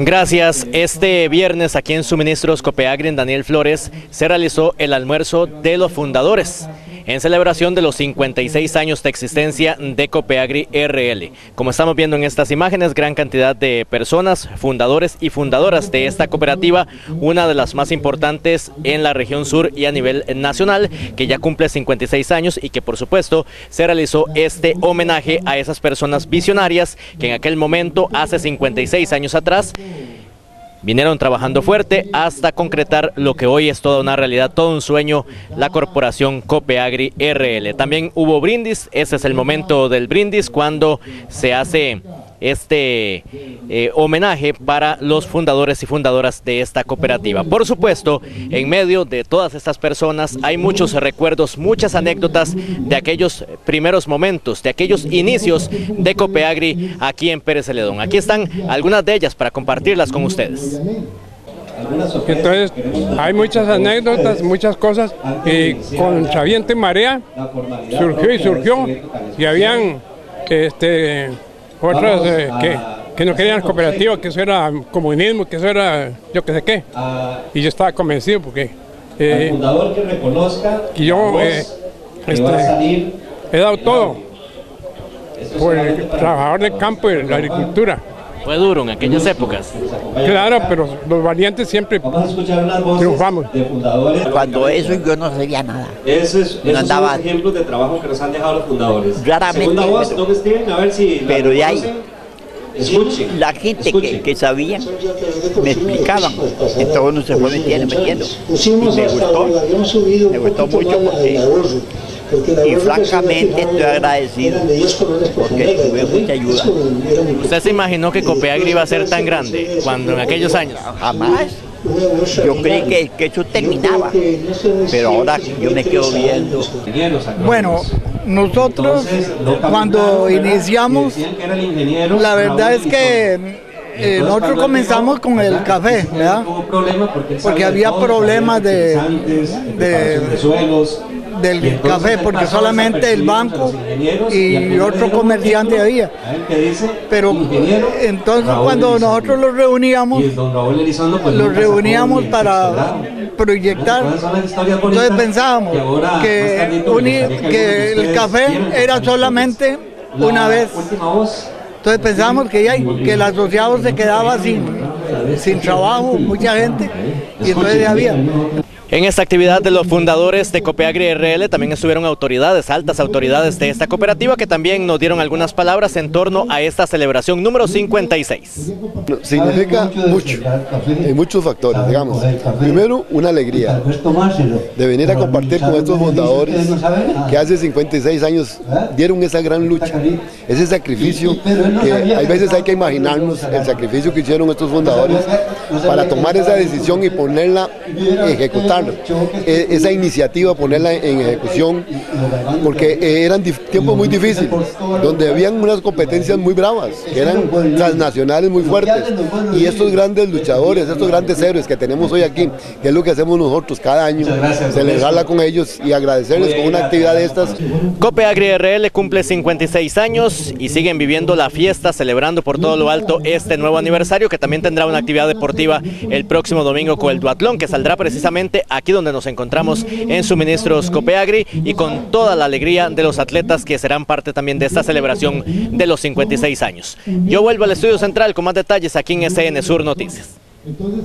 Gracias. Este viernes aquí en Suministros Copeagri en Daniel Flores se realizó el almuerzo de los fundadores en celebración de los 56 años de existencia de Copeagri RL. Como estamos viendo en estas imágenes, gran cantidad de personas, fundadores y fundadoras de esta cooperativa, una de las más importantes en la región sur y a nivel nacional, que ya cumple 56 años y que por supuesto se realizó este homenaje a esas personas visionarias que en aquel momento, hace 56 años atrás, Vinieron trabajando fuerte hasta concretar lo que hoy es toda una realidad, todo un sueño, la corporación Copeagri RL. También hubo brindis, ese es el momento del brindis cuando se hace este eh, homenaje para los fundadores y fundadoras de esta cooperativa. Por supuesto, en medio de todas estas personas hay muchos recuerdos, muchas anécdotas de aquellos primeros momentos, de aquellos inicios de Copeagri aquí en Pérez Celedón. Aquí están algunas de ellas para compartirlas con ustedes. Entonces, hay muchas anécdotas, muchas cosas. Y con Chaviente Marea surgió y surgió. Y habían este, otros eh, que, que, no querían cooperativa, que eso era comunismo, que eso era yo que sé qué. Y yo estaba convencido porque eh, fundador que reconozca yo eh, este, he dado todo por el trabajador del campo y la agricultura. Fue duro en aquellas épocas. Claro, pero los valientes siempre triunfamos. Cuando eso yo no sabía nada. Esos, esos no andaba... son los ejemplos de trabajo que nos han dejado los fundadores. Claramente. Segunda voz, ¿dónde estén? A ver si pero de ahí, Escuchen, la gente que, que, sabía me explicaban, entonces uno se fue metiendo, metiendo. Y me gustó, me gustó mucho porque y francamente estoy agradecido porque tuve mucha ayuda. ¿Usted se imaginó que Copeagri iba a ser tan grande cuando en aquellos años? Jamás. Yo creí que, que eso terminaba, pero ahora yo me quedo viendo. Bueno, nosotros cuando iniciamos, la verdad es que eh, nosotros comenzamos con el café, ¿verdad? Porque había problemas de, de, del café, porque solamente el banco y otro comerciante había. Pero entonces cuando nosotros los reuníamos, los reuníamos para proyectar, entonces pensábamos que, que el café era solamente una vez. Entonces pensábamos que, ya, que el asociado se quedaba sin, sin trabajo, mucha gente, y entonces ya había. En esta actividad de los fundadores de Copeagri RL también estuvieron autoridades, altas autoridades de esta cooperativa que también nos dieron algunas palabras en torno a esta celebración número 56. Significa mucho, en muchos factores, digamos. Primero, una alegría de venir a compartir con estos fundadores que hace 56 años dieron esa gran lucha, ese sacrificio que hay veces hay que imaginarnos el sacrificio que hicieron estos fundadores para tomar esa decisión y ponerla, ejecutar e, esa iniciativa, ponerla en ejecución, porque eran tiempos muy difíciles, donde habían unas competencias muy bravas, que eran transnacionales muy fuertes, y estos grandes luchadores, estos grandes héroes que tenemos hoy aquí, que es lo que hacemos nosotros cada año, celebrarla con ellos y agradecerles con una actividad de estas. Cope Agri RL cumple 56 años y siguen viviendo la fiesta, celebrando por todo lo alto este nuevo aniversario, que también tendrá una actividad deportiva el próximo domingo con el duatlón, que saldrá precisamente aquí donde nos encontramos en Suministros Copeagri y con toda la alegría de los atletas que serán parte también de esta celebración de los 56 años. Yo vuelvo al estudio central con más detalles aquí en SN Sur Noticias. Entonces,